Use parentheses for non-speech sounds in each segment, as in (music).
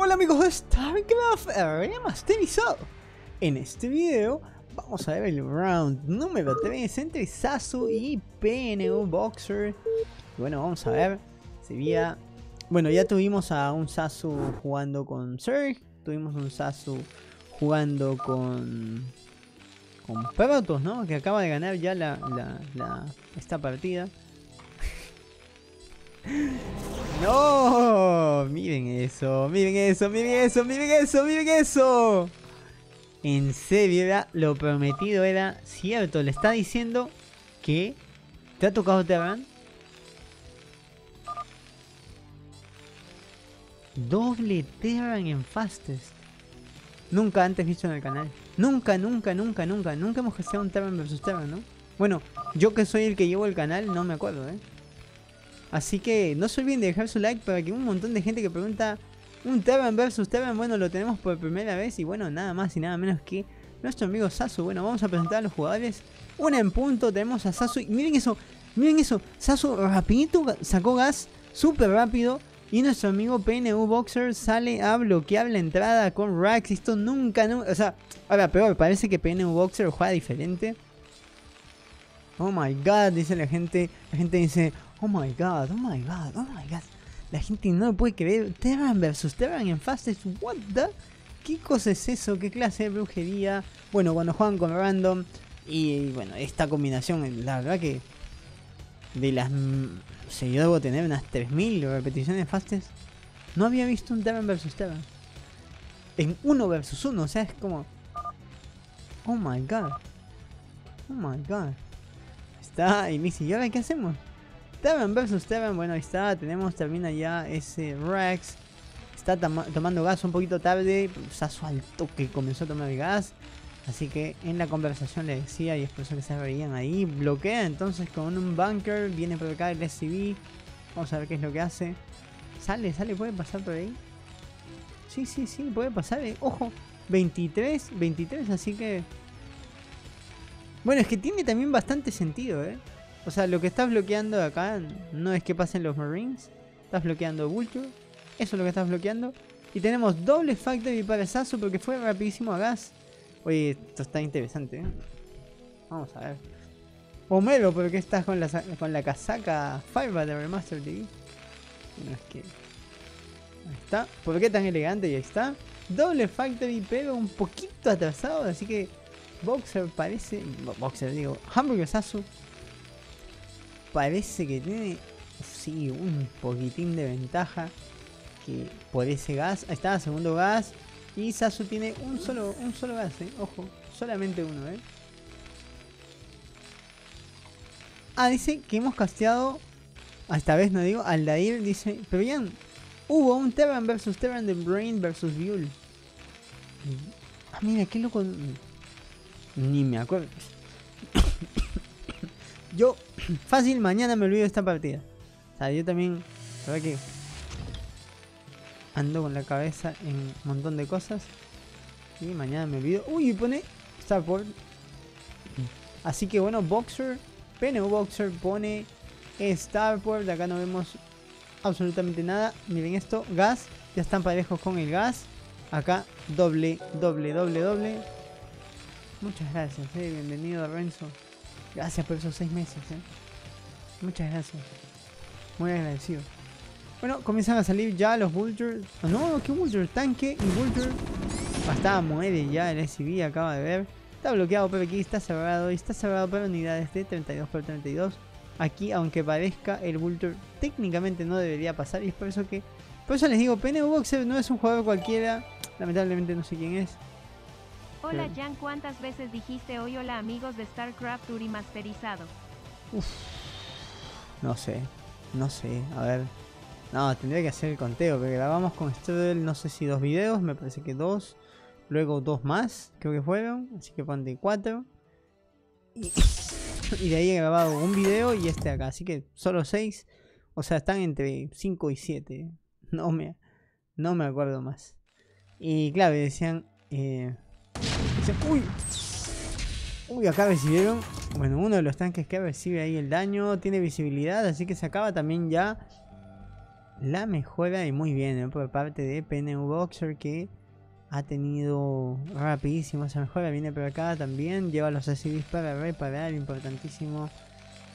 Hola amigos de StarCraft remasterizado. En este video vamos a ver el round número 3 entre Sasu y PNU Boxer. bueno, vamos a ver. Sería... Bueno, ya tuvimos a un Sasu jugando con Zerg. Tuvimos un Sasu jugando con... Con Protoss, ¿no? Que acaba de ganar ya la, la esta partida. ¡No! Miren eso, miren eso, miren eso, miren eso, miren eso. En serio, era, lo prometido era cierto. Le está diciendo que te ha tocado Terran. Doble Terran en Fastest. Nunca antes visto en el canal. Nunca, nunca, nunca, nunca. Nunca hemos gestado un Terran versus Terran, ¿no? Bueno, yo que soy el que llevo el canal, no me acuerdo, ¿eh? Así que no se olviden de dejar su like para que un montón de gente que pregunta un Terran versus Terran, bueno, lo tenemos por primera vez y bueno, nada más y nada menos que nuestro amigo Sasu. Bueno, vamos a presentar a los jugadores. Una en punto, tenemos a Sasu y miren eso, miren eso, Sasu rapidito sacó gas, súper rápido. Y nuestro amigo PNU Boxer sale a bloquear la entrada con Rax. Esto nunca, no, o sea, ahora peor, parece que PNU Boxer juega diferente. Oh my god, dice la gente. La gente dice, Oh my god, oh my god, oh my god. La gente no puede creer. Terran versus Terran en Fastest. What the? ¿Qué cosa es eso? ¿Qué clase de brujería? Bueno, cuando juegan con random. Y bueno, esta combinación, la verdad que. De las. O sea, yo debo tener unas 3000 repeticiones Fastest. No había visto un Terran versus Terran. En uno versus uno, o sea, es como. Oh my god. Oh my god. Está. Y me dice, ¿y ahora qué hacemos? Terran vs Terran, bueno ahí está, tenemos, termina ya ese Rex. Está tomando gas un poquito tarde, Sasu al toque comenzó a tomar gas. Así que en la conversación le decía, y es por eso que se veían ahí, bloquea entonces con un bunker, viene por acá el SCV. Vamos a ver qué es lo que hace. Sale, sale, puede pasar por ahí. Sí, sí, sí, puede pasar. Eh. Ojo, 23, 23, así que... Bueno, es que tiene también bastante sentido, ¿eh? O sea, lo que estás bloqueando acá no es que pasen los Marines. Estás bloqueando Vulture. Eso es lo que estás bloqueando. Y tenemos doble Factory para Sasu porque fue rapidísimo a gas. Oye, esto está interesante. ¿eh? Vamos a ver. Homero, ¿por qué estás con la, con la casaca Fireball de Remaster TV? No es que... Ahí está. ¿Por qué tan elegante? Y ahí está. Doble Factory, pero un poquito atrasado. Así que Boxer parece... Boxer, digo. Hamburger Sasu parece que tiene sí, un poquitín de ventaja que por ese gas. Ahí está, segundo gas. Y Sasu tiene un solo, un solo gas, ¿eh? Ojo, solamente uno, ¿eh? Ah, dice que hemos casteado. Esta vez no digo, Aldair dice. Pero bien, hubo un Terran versus Terran de Brain versus Buell. Ah, mira, qué loco. Ni me acuerdo. (coughs) Yo (laughs) Fácil, mañana me olvido de esta partida. O sea, yo también, la verdad ando con la cabeza en un montón de cosas. Y mañana me olvido. Uy, pone Starport. Así que bueno, Boxer, PNU Boxer pone Starport. Acá no vemos absolutamente nada. Miren esto, gas. Ya están parejos con el gas. Acá doble, doble, doble, doble. Muchas gracias, eh. bienvenido Renzo. Gracias por esos seis meses, eh. Muchas gracias. Muy agradecido. Bueno, comienzan a salir ya los Vultures. Oh, no, ¿qué Vulture? Tanque y Vulture. Basta, muere ya el SCV, acaba de ver. Está bloqueado, aquí está cerrado. Y está cerrado para unidades de 32 por 32. Aquí, aunque parezca, el Vulture técnicamente no debería pasar. Y es por eso que... Por eso les digo, PNU Boxer no es un jugador cualquiera. Lamentablemente no sé quién es. Hola Jan, ¿cuántas veces dijiste hoy hola amigos de StarCraft Urimasterizado? Uf, no sé, no sé, a ver. No, tendría que hacer el conteo, porque grabamos con Strudel no sé si dos videos, me parece que dos. Luego dos más, creo que fueron, así que ponte cuatro. Y, (laughs) y de ahí he grabado un video y este acá, así que solo seis. O sea, están entre 5 y 7. No me, no me acuerdo más. Y claro, decían... Eh, uy, uy, acá recibieron. Bueno, uno de los tanques que recibe ahí el daño tiene visibilidad, así que se acaba también ya la mejora y muy bien ¿eh? por parte de PNU Boxer que ha tenido rapidísimo esa mejora. Viene por acá también, lleva los SCVs para reparar, importantísimo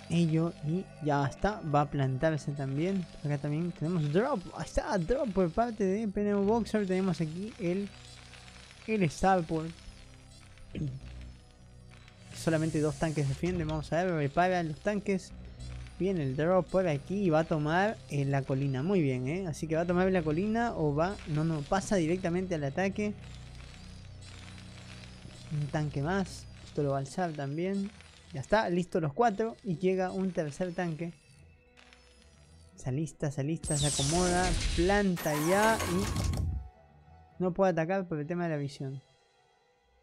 ello. Y ya está, va a plantarse también. Acá también tenemos drop, ahí está, drop por parte de PNU Boxer. Tenemos aquí el, el Starport. Solamente dos tanques defienden, vamos a ver, repara los tanques. Viene el drop por aquí va a tomar en la colina. Muy bien, ¿eh? Así que va a tomar la colina o va... No, no, pasa directamente al ataque. Un tanque más. Esto lo va a alzar también. Ya está, listo los cuatro. Y llega un tercer tanque. Salista, salista, se acomoda. Planta ya y... No puede atacar por el tema de la visión.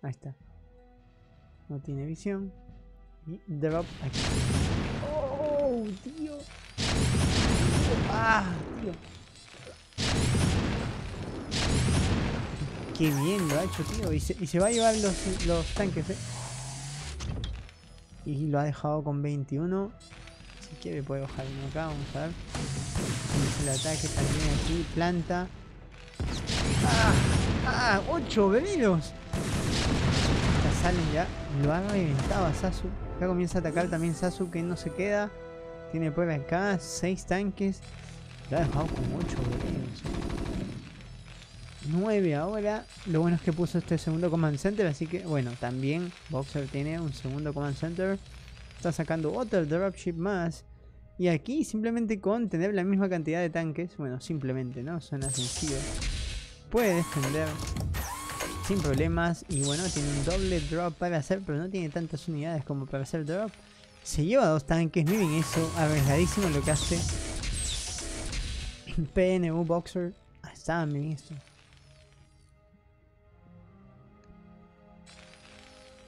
Ahí está. No tiene visión. Y drop aquí. ¡Oh, tío! ¡Ah, tío! Qué bien lo ha hecho, tío. Y se, y se va a llevar los, los tanques, eh. Y lo ha dejado con 21. Si quiere puede bajar uno acá, vamos a ver. el ataque también aquí, planta. ¡Ah! ¡Ah! ¡8 venidos! Ya salen ya. Lo ha reventado a Sasu. Acá comienza a atacar también Sasu que no se queda. Tiene por acá 6 tanques. Lo ha dejado con 8 venidos. 9 ahora. Lo bueno es que puso este segundo command center. Así que bueno, también Boxer tiene un segundo command center. Está sacando otro dropship más. Y aquí simplemente con tener la misma cantidad de tanques. Bueno, simplemente, ¿no? Suena sencillo. Puede defender sin problemas. Y bueno, tiene un doble drop para hacer. Pero no tiene tantas unidades como para hacer drop. Se lleva dos tanques. Miren eso. Arriesgadísimo lo que hace. (clears throat) PNU Boxer. Ahí está, miren esto.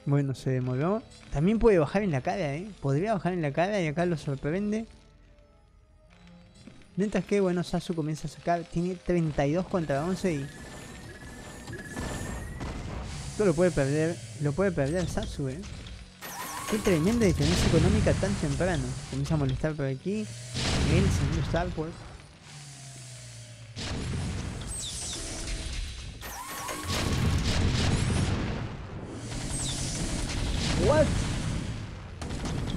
Bueno, se demoró. También puede bajar en la cara, ¿eh? Podría bajar en la cara y acá lo sorprende. Mientras que, bueno, Sasu comienza a sacar. Tiene 32 contra 11 y... Esto lo puede perder. Lo puede perder Sasu, ¿eh? Qué tremenda diferencia económica tan temprano. Comienza a molestar por aquí. El segundo Starport. What?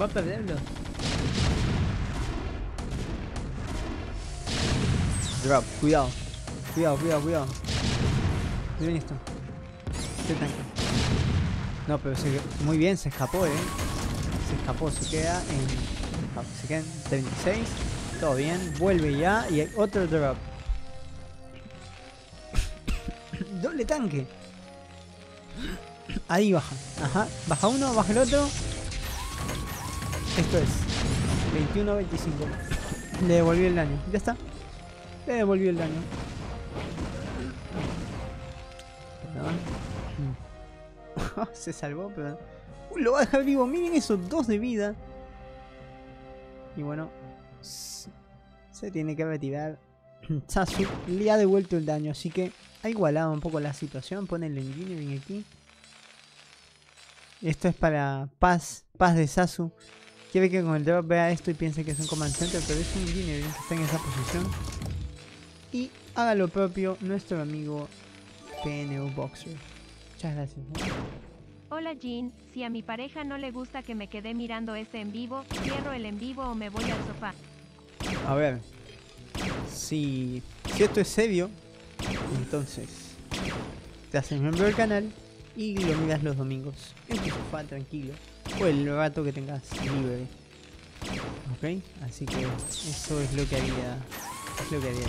Va a perderlo. Drop, cuidado. Cuidado, cuidado, cuidado. Miren esto. Este. No, pero se, muy bien, se escapó, eh. Se escapó, se queda en. Se queda en 36. Todo bien, vuelve ya y hay otro drop. (coughs) Doble tanque. Ahí baja. Ajá. Baja uno, baja el otro. Esto es. 21-25. Le devolvió el daño. Ya está. Le devolvió el daño. (laughs) Se salvó, pero... Lo va a dejar vivo. Miren esos dos de vida. Y bueno. Se tiene que retirar. (clears throat) Sasu le ha devuelto el daño. Así que ha igualado un poco la situación. Pone el engineering aquí. Esto es para Paz, Paz de Sasu. Quiere que con el drop vea esto y piense que es un command center, pero es un engineering que está en esa posición. Y haga lo propio nuestro amigo PNU Boxer. Muchas gracias. Hola Jean, si a mi pareja no le gusta que me quede mirando este en vivo, cierro el en vivo o me voy al sofá. A ver, si, si esto es serio, entonces te haces miembro del canal y lo miras los domingos en tu sofá tranquilo o el rato que tengas libre. Ok, así que eso es lo que haría. Es lo que haría.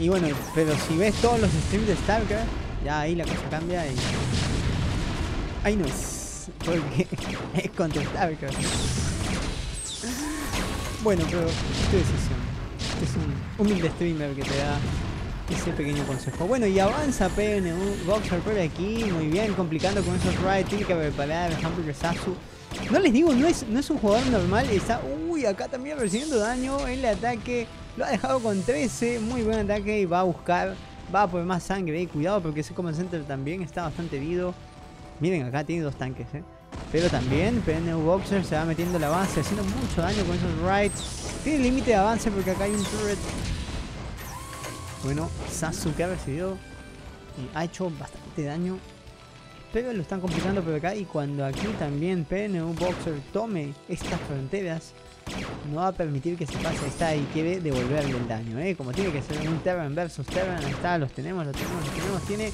Y bueno, pero si ves todos los streams de Stalker, ya ahí la cosa cambia y. Ahí no es. Porque (laughs) es contra Stalker. Bueno, pero tu decisión. Es un humilde streamer que te da ese pequeño consejo. Bueno, y avanza PNU Boxer por aquí, muy bien, complicando con esos ride, tiene que preparar Hamburger Sasu. No les digo, no es, no es un jugador normal, está, uy, acá también recibiendo daño, el ataque lo ha dejado con 13, muy buen ataque y va a buscar, va a poner más sangre, eh, cuidado porque ese Command Center también está bastante herido. Miren, acá tiene dos tanques, eh. Pero también PNU Boxer se va metiendo la base, haciendo mucho daño con esos rides. Tiene límite de avance porque acá hay un turret. Bueno, Sasuke ha recibido y ha hecho bastante daño. Pero lo están complicando acá y cuando aquí también PNU Boxer tome estas fronteras, no va a permitir que se pase. Está y quiere devolverle el daño, ¿eh? Como tiene que ser un Terran versus Terran. Está, los tenemos, los tenemos, los tenemos. Tiene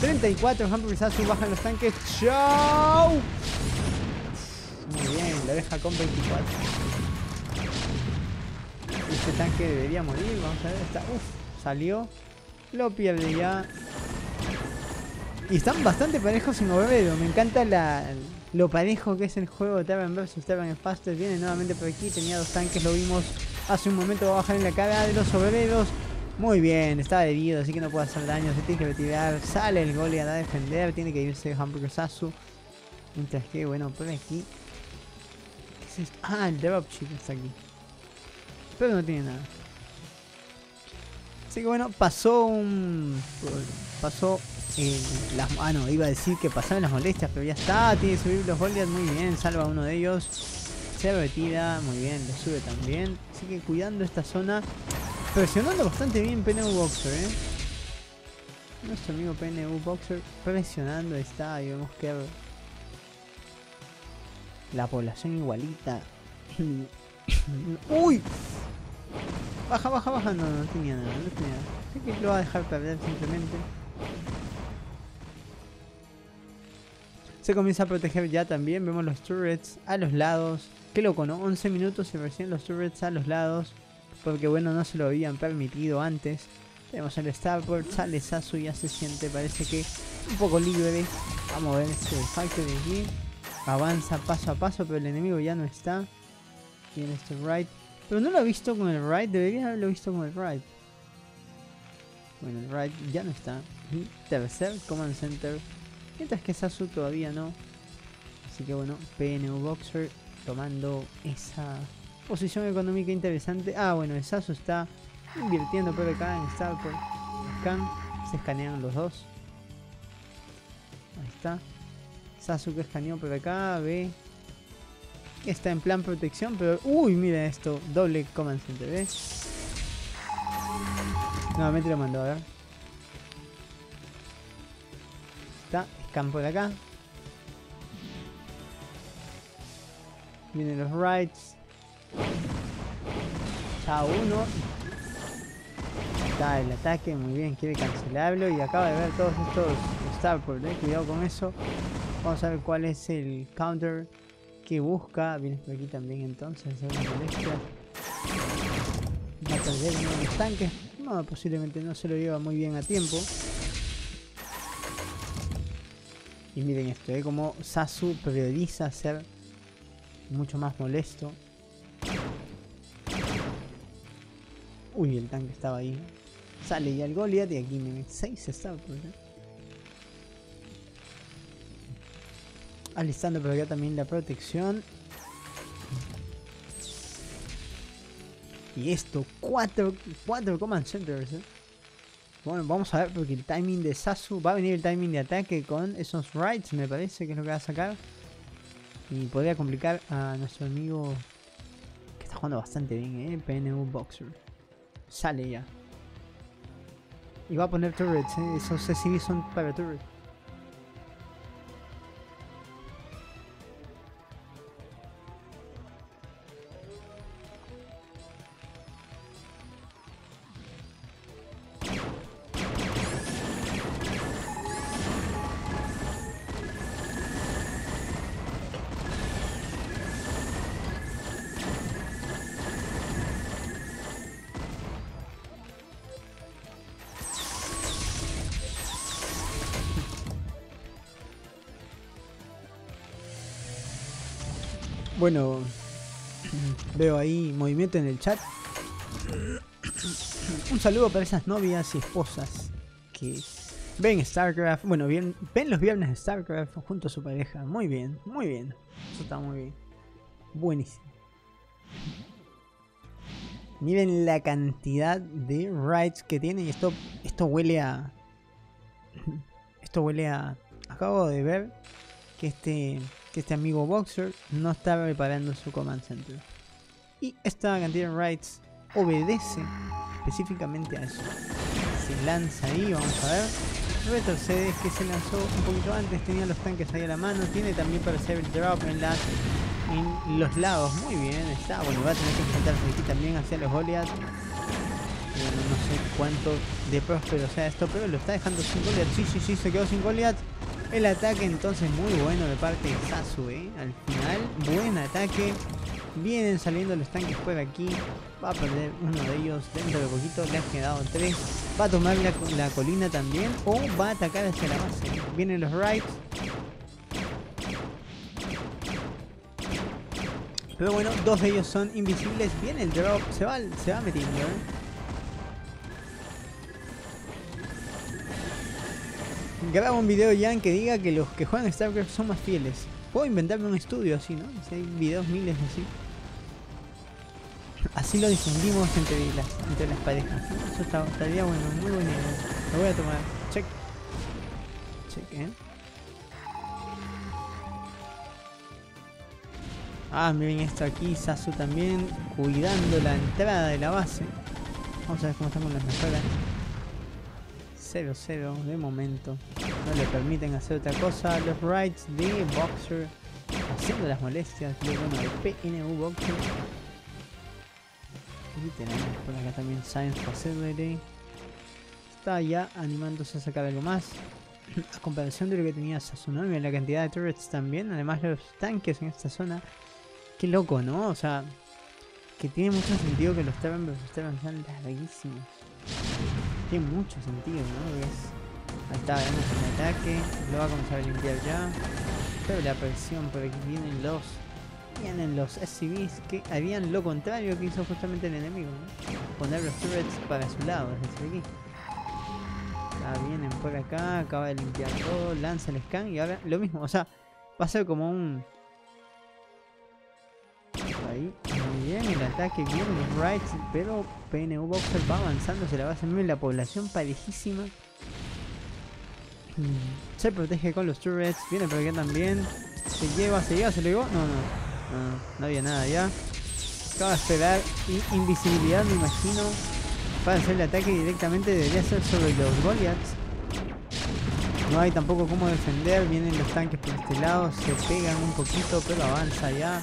34, Hamburg Sasu bajan los tanques. ¡Chao! Muy bien, la deja con 24. Este tanque debería morir, vamos a ver. Está, uf, salió. Lo pierde ya. Y están bastante parejos en Obrero. Me encanta la, lo parejo que es el juego Terran vs Terran Faster. Viene nuevamente por aquí. Tenía dos tanques, lo vimos hace un momento. Bajar en la cara de los obreros. Muy bien, está herido, así que no puede hacer daño. Se tiene que retirar. Sale el Goliath a defender. Tiene que irse Hamburger Sasu. Mientras que, bueno, por aquí. ¿Qué es esto? Ah, el dropship está aquí. Pero no tiene nada. Así que bueno, pasó un. Pasó las, ah, no, iba a decir que pasaban las molestias, pero ya está. Tiene que subir los Goliath muy bien. Salva a uno de ellos. Se retira, muy bien, lo sube también. Así que cuidando esta zona. Presionando bastante bien PNU Boxer, ¿eh? Nuestro amigo PNU Boxer presionando está. Y vemos que la población igualita. (coughs) ¡Uy! Baja, baja, baja. No, no tenía nada, no tenía nada. Así que lo va a dejar perder simplemente. Se comienza a proteger ya también. Vemos los turrets a los lados. Qué loco, ¿no? 11 minutos y recién los turrets a los lados. Porque bueno, no se lo habían permitido antes. Tenemos el starboard, sale Sasu, ya se siente, parece que un poco libre. Vamos a ver este factor de aquí. Avanza paso a paso, pero el enemigo ya no está. Tiene este right. Pero no lo ha visto con el right, debería haberlo visto con el right. Bueno, el right ya no está. tercer command center Mientras que Sasu todavía no. Así que bueno, PNU Boxer tomando esa posición económica interesante. Ah, bueno, el Sasu está invirtiendo acá en Starport. Scan. Se escanean los dos. Ahí está. Que escaneó acá. Ve. Está en plan protección, pero... Uy, mira esto. Doble command center. Nuevamente lo mandó, a ver. Está campo de acá. Vienen los rights. Chao uno. Está el ataque, muy bien, quiere cancelarlo y acaba de ver todos estos Starport, eh. cuidado con eso. Vamos a ver cuál es el counter que busca. Vienes por aquí también entonces, Va a perder uno de los tanques. No, posiblemente no se lo lleva muy bien a tiempo. Y miren esto, ¿eh? como Sasu prioriza ser mucho más molesto. Uy, el tanque estaba ahí. Sale ya el Goliath y aquí miren, 6 está. Pues, ¿eh? Alistando por acá también la protección. Y esto, 4 cuatro, command centers. ¿eh? Bueno, vamos a ver porque el timing de Sasu va a venir el timing de ataque con esos rights, me parece que es lo que va a sacar. Y podría complicar a nuestro amigo que está jugando bastante bien, eh, PNU Boxer. Sale ya. Y va a poner turrets, eh, esos CCV son para turrets. Bueno, veo ahí movimiento en el chat. Un saludo para esas novias y esposas que ven StarCraft. Bueno, ven los viernes de StarCraft junto a su pareja. Muy bien, muy bien. Eso está muy bien. Buenísimo. Miren la cantidad de rights que tiene y esto, esto huele a... Esto huele a... Acabo de ver que este que este amigo Boxer no está preparando su command center. Y esta cantidad de rights obedece específicamente a eso. Se lanza ahí, vamos a ver. Retrocede, que se lanzó un poquito antes, tenía los tanques ahí a la mano. Tiene también para hacer el drop en, las, en los lados. Muy bien, está. Bueno, va a tener que enfrentarse aquí también hacia los Goliath. no sé cuánto de próspero sea esto, pero lo está dejando sin Goliath. Sí, sí, sí, se quedó sin Goliath. El ataque entonces muy bueno de parte de Sasu, ¿eh? Al final, buen ataque. Vienen saliendo los tanques por aquí. Va a perder uno de ellos dentro de poquito. Le ha quedado tres. Va a tomar la, colina también. O va a atacar hacia la base. Vienen los rights. Pero bueno, dos de ellos son invisibles. Viene el drop. Se va, se va metiendo, ¿eh? Graba un video ya en que diga que los que juegan StarCraft son más fieles. Puedo inventarme un estudio así, ¿no? Si hay videos miles así. Así lo difundimos entre las, entre las parejas. Eso estaría bueno, muy buena Lo voy a tomar. Check. Check, ¿eh? Ah, miren esto aquí, Sasu también cuidando la entrada de la base. Vamos a ver cómo estamos las mejoras. 0-0 de momento. No le permiten hacer otra cosa. Los rights de Boxer haciendo las molestias. De, bueno, PNU Boxer. Y tenemos por acá también Science Facility. Está ya animándose a sacar algo más. (clears throat) a comparación de lo que tenía Sasunomi, la cantidad de turrets también. Además los tanques en esta zona. Qué loco, ¿no? O sea, que tiene mucho sentido que los Terran sean larguísimos. Tiene mucho sentido, ¿no? Ahí está, vemos el ataque. Lo va a comenzar a limpiar ya. Pero la presión por aquí vienen los. Vienen los SCVs que harían lo contrario que hizo justamente el enemigo, ¿no? Poner los turrets para su lado, es decir, aquí. Ya vienen por acá, acaba de limpiar todo, lanza el scan y ahora lo mismo, o sea, va a ser como un Ahí, muy bien, el ataque bien, los rights, pero PNU Boxer va avanzando, se la va a hacer bien la población parejísima. Mm, se protege con los turrets, viene por acá también. Se lleva, se lleva, se lo llevó. No, no, no, no había nada ya. Acaba de esperar invisibilidad, me imagino. Para hacer el ataque directamente debería ser sobre los Goliaths. No hay tampoco cómo defender, vienen los tanques por este lado, se pegan un poquito, pero avanza ya.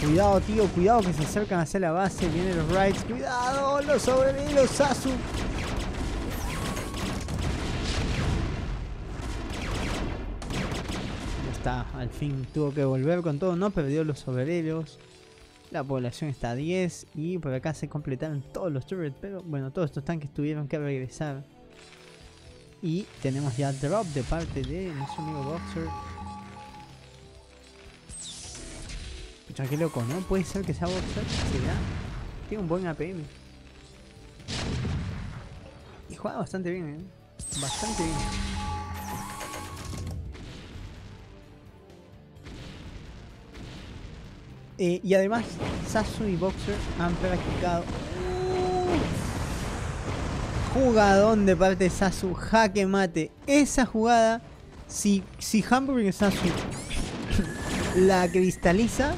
Cuidado, tío, cuidado que se acercan hacia la base. Vienen los rights. Cuidado, los sobrevividos, Sasu. Ya está, al fin tuvo que volver con todo. No perdió los obreros. La población está a 10 y por acá se completaron todos los turrets, pero bueno, todos estos tanques tuvieron que regresar. Y tenemos ya drop de parte de nuestro amigo Boxer. Qué loco, ¿no? Puede ser que sea boxer. ¿Será? Tiene un buen APM. Y juega bastante bien, ¿eh? Bastante bien. Eh, y además, Sasu y Boxer han practicado. Jugadón de parte de Sasu, jaque mate. Esa jugada, si, si Hamburg y Sasu la cristaliza,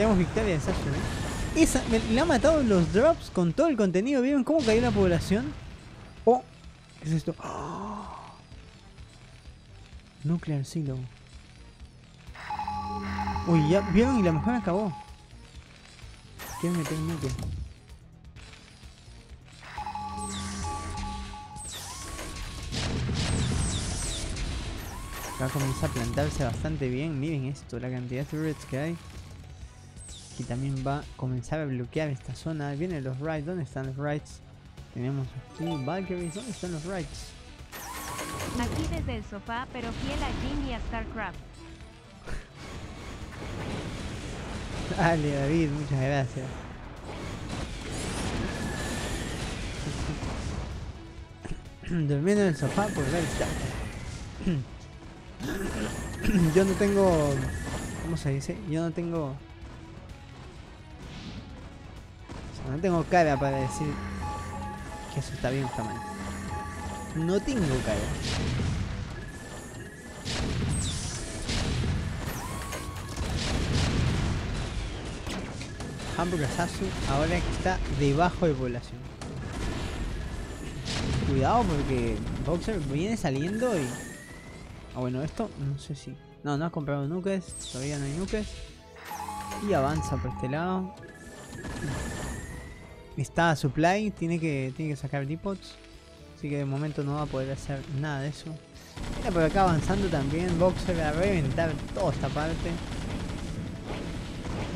tenemos victoria de Sasha, ¿eh? Esa, le ha matado los drops con todo el contenido. ¿Vieron cómo cayó la población? Oh, ¿qué es esto? Nuclear Silo. Uy, ya vieron y la mejor acabó. Quiero meter un nuclear. Acá comienza a plantarse bastante bien. Miren esto, la cantidad de turrets que hay. Y también va a comenzar a bloquear esta zona. Vienen los rights. ¿Dónde están los rights? Tenemos aquí Valkyries. ¿Dónde están los rights? Aquí desde el sofá, pero fiel a Jim y a StarCraft. (laughs) Dale, David, muchas gracias. (coughs) Durmiendo en el sofá por (coughs) ver Yo no tengo... ¿Cómo se dice? Yo no tengo No tengo cara para decir que eso está bien o está. No tengo cara. Hamburger Sasu ahora está debajo de población. Cuidado porque Boxer viene saliendo y... Ah bueno, esto no sé si... No, no ha comprado nukes, todavía no hay nukes. Y avanza por este lado. Está supply, tiene que, tiene que sacar depots. Así que de momento no va a poder hacer nada de eso. Mira por acá avanzando también. Boxer va a reventar toda esta parte.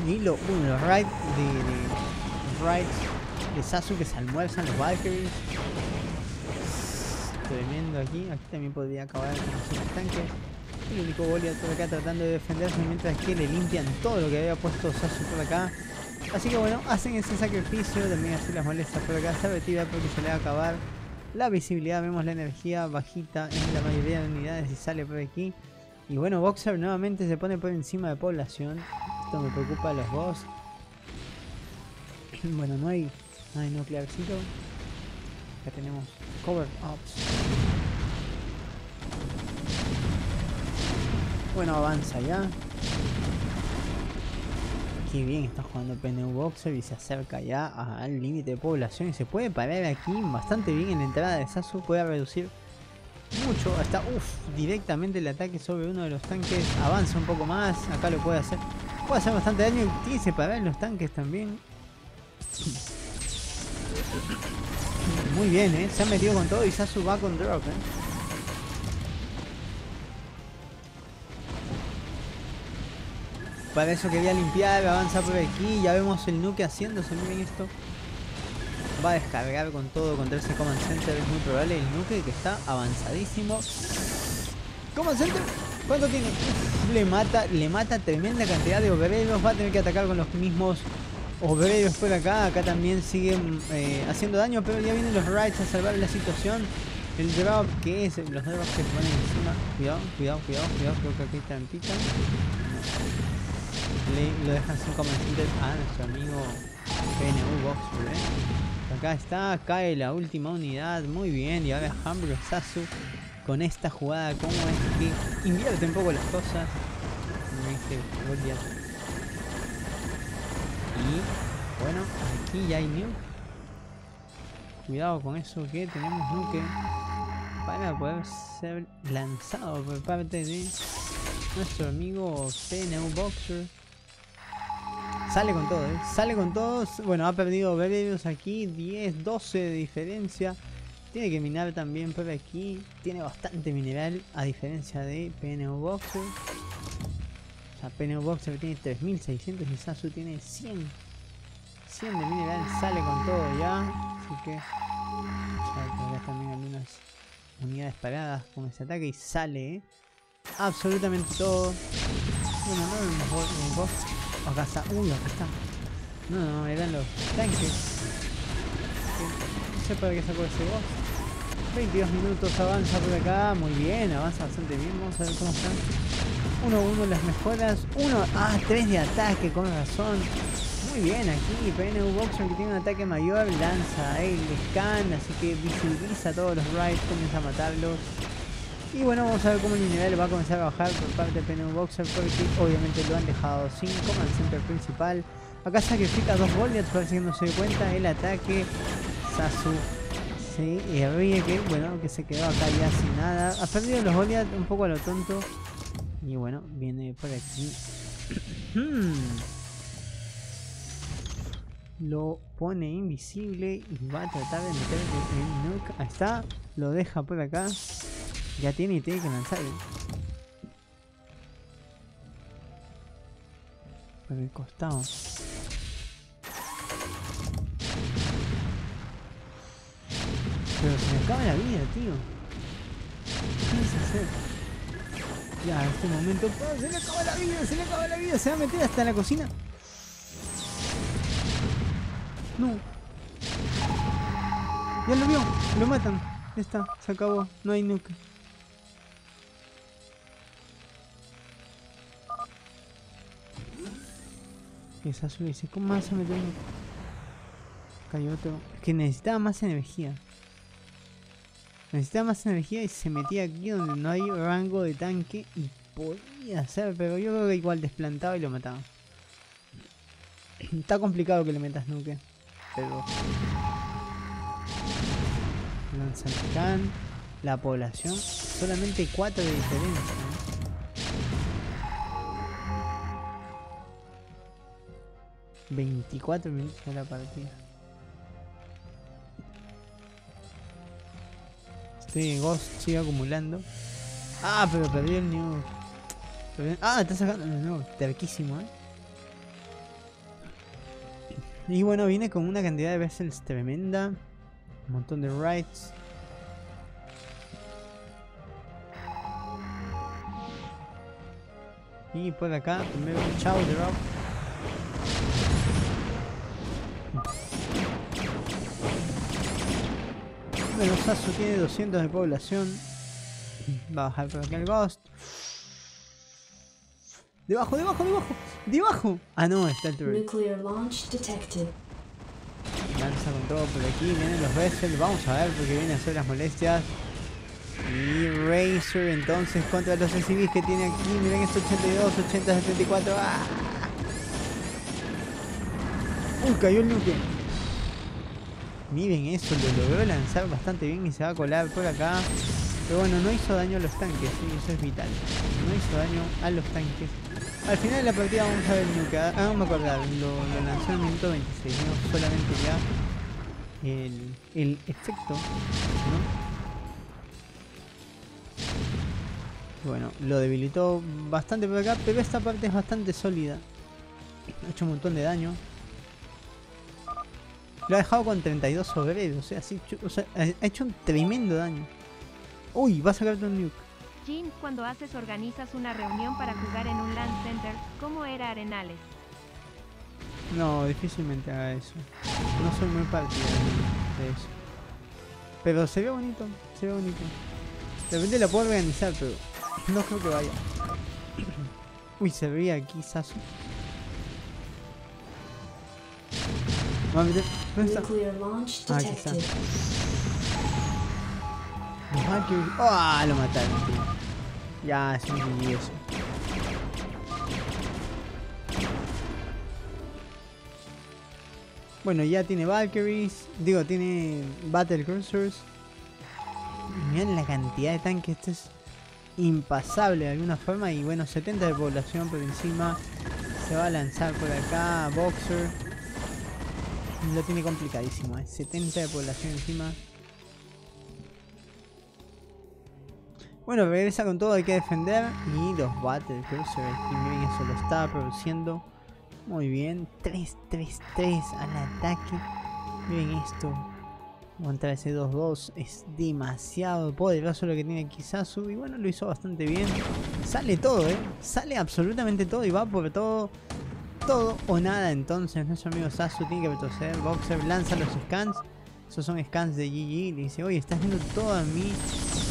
Y lo, uno, los raids de, de, raids de Sasu que se almuerzan los Valkyries. Tremendo aquí. Aquí también podría acabar con los tanques. El único Goliath por acá tratando de defenderse mientras que le limpian todo lo que había puesto Sasu por acá. Así que bueno, hacen ese sacrificio, también así las molestas por acá, se retira porque se le va a acabar la visibilidad, vemos la energía bajita en la mayoría de unidades y sale por aquí. Y bueno, Boxer nuevamente se pone por encima de población. Esto me preocupa a los dos. (clears throat) Bueno, no hay, no hay nuclearcito. Acá tenemos cover ups. Bueno, avanza ya. Qué bien está jugando PNU Boxer y se acerca ya al límite de población y se puede parar aquí bastante bien en la entrada de Sasu. Puede reducir mucho hasta uff directamente el ataque sobre uno de los tanques. Avanza un poco más. Acá lo puede hacer. Puede hacer bastante daño y tiene que separar los tanques también. Muy bien, ¿eh? Se ha metido con todo y Sasu va con drop, ¿eh? Para eso quería limpiar, avanza por aquí. Ya vemos el nuke haciéndose, miren esto. Va a descargar con todo contra ese Command Center, es muy probable. El nuke que está avanzadísimo. Command Center, ¿cuánto tiene? Le mata, le mata tremenda cantidad de obreros. Va a tener que atacar con los mismos obreros por acá. Acá también siguen eh, haciendo daño, pero ya vienen los raids a salvar la situación. El drop que es, los drops que se ponen encima. Cuidado, cuidado, cuidado, cuidado. Creo que aquí trampita le, lo dejan sin comentarios a nuestro amigo PNU Box, ¿eh? Acá está, cae la última unidad, muy bien, y ahora Hamburger Sasu con esta jugada, como es que invierte un poco las cosas este Y bueno, aquí ya hay nuke. Cuidado con eso que tenemos nuke para poder ser lanzado por parte de nuestro amigo PNU Boxer. Sale con todo, ¿eh? Sale con todos. Bueno, ha perdido Bebeos aquí. 10, 12 de diferencia. Tiene que minar también por aquí. Tiene bastante mineral a diferencia de PNU Boxer. O sea, PNU Boxer tiene 3600 y Sasu tiene 100. 100 de mineral. Sale con todo ya. Así que... Ya también algunas unidades paradas con ese ataque y sale, ¿eh? Absolutamente todo. Bueno, no Acá está. Uy, acá está. No, no, eran los tanques. No sé para qué sacó ese boss. 22 minutos avanza por acá. Muy bien, avanza bastante bien. Vamos a ver cómo están. 1 1 las mejoras. 1. Ah, 3 de ataque, con razón. Muy bien aquí. PNU Boxer que tiene un ataque mayor. Lanza el scan. Así que visibiliza todos los raids. Comienza a matarlos. Y bueno, vamos a ver cómo el nivel va a comenzar a bajar por parte de PNU Boxer porque obviamente lo han dejado sin command center principal. Acá sacrifica dos Goliaths, parece que no se cuenta el ataque. Sasu se ríe que, bueno, que se quedó acá ya sin nada. Ha perdido los Goliaths un poco a lo tonto. Y bueno, viene por aquí. lo pone invisible y va a tratar de meter el nuke. Ahí está, lo deja por acá. Ya tiene y tiene que lanzar. Por el costado. Pero se me acaba la vida, tío. ¿Qué piensa hacer? Ya, en este momento. ¡Oh, se le acaba la vida, se le acaba la vida. Se va a meter hasta la cocina. No. Ya lo vio. Lo matan. Ya está. Se acabó. No hay nuke. Y Sasuke dice, ¿cómo vas a meter Cayó otro. Que necesitaba más energía. Necesitaba más energía y se metía aquí donde no hay rango de tanque y podía hacer, pero yo creo que igual desplantaba y lo mataba. Está complicado que le metas nuke. Pero... Lanza el can. La población. Solamente 4 de diferencia. 24 minutos de la partida. Este Ghost sigue acumulando. Ah, pero perdió el. Perdió- Ah, está sacando el nuevo. Terquísimo, eh. Y bueno, viene con una cantidad de vessels tremenda. Un montón de rights. Y por acá, primero chao drop. Bueno, tiene 200 de población. Va a bajar por acá el Ghost. Debajo, debajo, debajo. Debajo. Ah, no, está el turret. Nuclear launch detected. Lanza con todo por aquí, vienen los Vessels, vamos a ver porque viene a hacer las molestias. Y Razer entonces contra los SCVs que tiene aquí, miren estos 82, 80, 74. ¡Ah! Uy, cayó el nuke. Miren eso, lo logró lanzar bastante bien y se va a colar por acá. Pero bueno, no hizo daño a los tanques, sí, eso es vital. No hizo daño a los tanques. Al final de la partida vamos a ver nuke. Ah, no me acordar, lo, lanzó en el minuto 26, no solamente ya el, el efecto, ¿no? Bueno, lo debilitó bastante por acá, pero esta parte es bastante sólida. Ha hecho un montón de daño. Lo ha dejado con 32 obreros, o sea, sí, o sea, ha hecho un tremendo daño. Uy, va a sacarte un nuke. Jin, cuando haces organizas una reunión para jugar en un LAN Center, ¿cómo era Arenales? No, difícilmente haga eso. No soy muy partidario de eso. Pero se ve bonito, se ve bonito. De repente la puedo organizar, pero no creo que vaya. (clears throat) Uy, se veía aquí Sasu. Vamos a meter- ¿Dónde está? Ah, aquí está. ¡Ah! Lo mataron, tío. Ya, es un eso. Bueno, ya tiene Valkyries. Digo, tiene Battle Cruisers. Miren la cantidad de tanques. Esto es impasable de alguna forma. Y bueno, 70 de población por encima. Se va a lanzar por acá. Boxer. Lo tiene complicadísimo, ¿eh? 70 de población encima. Bueno, regresa con todo, hay que defender. Y los Battle Cruiser, aquí miren eso, lo estaba produciendo. Muy bien, 3-3-3 al ataque. Miren esto. Contra ese 2-2 es demasiado poderoso lo que tiene Kizasu. Y bueno, lo hizo bastante bien. Sale todo, eh. Sale absolutamente todo y va por todo. Todo o nada. Entonces, nuestro amigo Sasu tiene que retroceder. Boxer lanza los scans. Esos son scans de GG. Le dice, oye, estás viendo toda mi,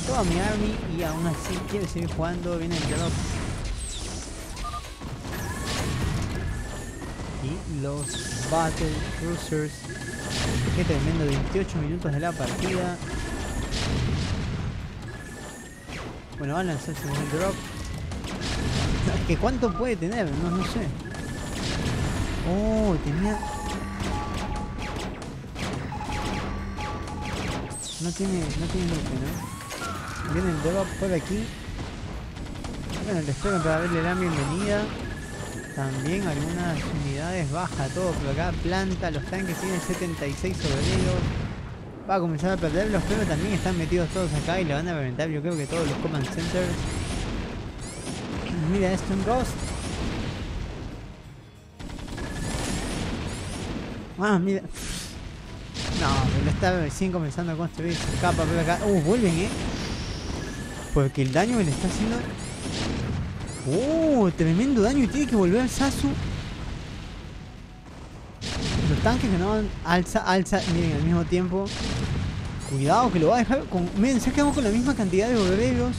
toda mi army y aún así quiere seguir jugando. Viene el drop. Y los Battle Cruisers. Qué tremendo, 28 minutos de la partida. Bueno, va a lanzarse el drop. (laughs) Que cuánto puede tener, no, no sé. Oh, tenía. No tiene, no tiene nuke, ¿no? Viene el drop por aquí. Bueno, les espero para darle la bienvenida. También algunas unidades baja todo por acá. Planta, los tanques tienen 76 obreros. Va a comenzar a perderlos, pero también están metidos todos acá y le van a reventar yo creo que todos los command centers. Mira esto un Ghost. Ah, mira. No, pero está recién comenzando a construir su capa por acá. Uh, vuelven, eh. Porque el daño que le está haciendo. Uh, tremendo daño y tiene que volver Sasu. Los tanques que no van alza, alza, miren al mismo tiempo. Cuidado que lo va a dejar con. Miren, se ha quedado con la misma cantidad de obreros.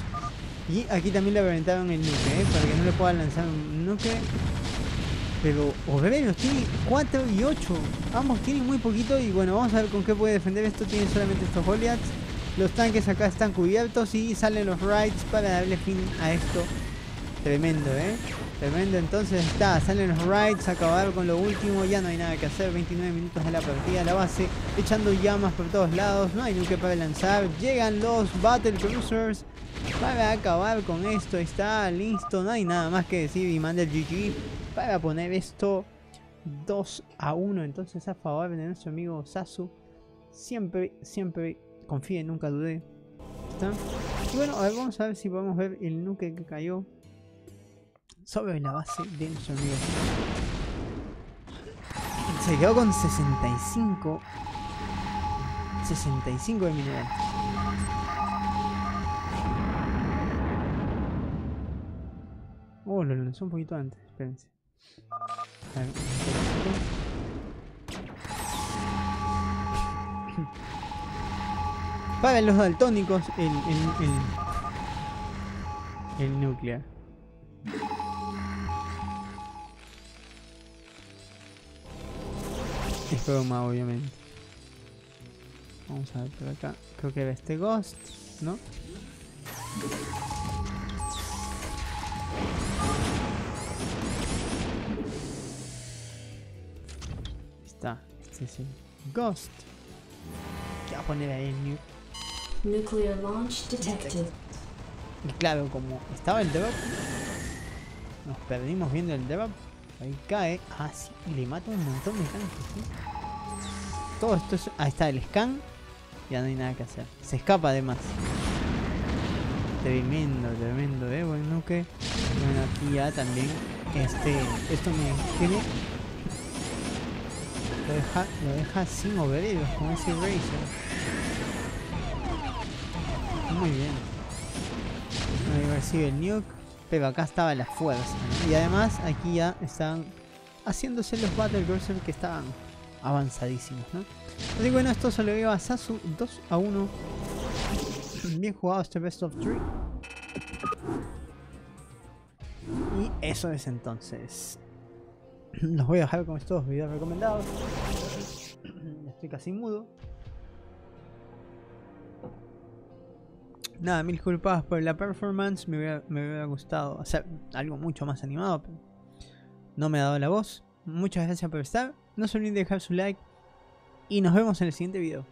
Y aquí también le reventaron el nuke, ¿eh? para que no le pueda lanzar un nuke. Pero obreros, tiene 4 y 8. Ambos tienen muy poquito y bueno, vamos a ver con qué puede defender esto. Tiene solamente estos Goliaths. Los tanques acá están cubiertos y salen los Raids para darle fin a esto. Tremendo, ¿eh? Tremendo, entonces está, salen los raids, acabar con lo último, ya no hay nada que hacer, 29 minutos de la partida, la base echando llamas por todos lados, no hay nunca para lanzar, llegan los Battle Cruisers para acabar con esto, está listo, no hay nada más que decir y manda el GG para poner esto 2 a 1, entonces a favor de nuestro amigo Sasu, siempre, siempre confíe, nunca dudé. Y bueno, a ver, vamos a ver si podemos ver el nuke que cayó sobre la base de nuestro amigo. Se quedó con 65. 65 de mineral. Oh, lo lanzó un poquito antes, espérense. (coughs) Para los daltónicos, el, el, el, el nuclear. Es broma, obviamente. Vamos a ver por acá. Creo que era este Ghost, ¿no? Está. Este es el Ghost. ¿Qué va a poner ahí el New? Nuclear launch detected. Y claro, como estaba el drop, nos perdimos viendo el drop. Ahí cae. Ah, sí, y le mata un montón de tanques, ¿sí? Todo esto es... Ahí está el scan. Ya no hay nada que hacer. Se escapa además. Tremendo, tremendo, eh, buen nuke. Bueno, aquí ya también. Este. Esto me tiene. Lo deja, lo deja sin obreros con ese Razer. Muy bien. Ahí recibe el nuke. Pero acá estaba la fuerza. Y además aquí ya están haciéndose los Battle que estaban avanzadísimos. ¿no? Así que bueno, esto se lo dio a Sasu 2 a 1. Bien jugado este Best of 3. Y eso es entonces. (clears throat) Los voy a dejar con estos videos recomendados. (clears throat) Estoy casi mudo. Nada, mil disculpas por la performance. Me hubiera, me hubiera gustado hacer algo mucho más animado, pero no me ha dado la voz. Muchas gracias por estar. No se olviden de dejar su like. Y nos vemos en el siguiente video.